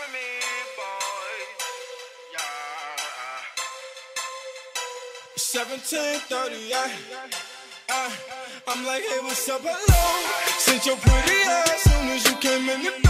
for me, boy. Yeah. 1738. Uh, I'm like, hey, what's up, hello? Sent your pretty ass soon as you came in the door.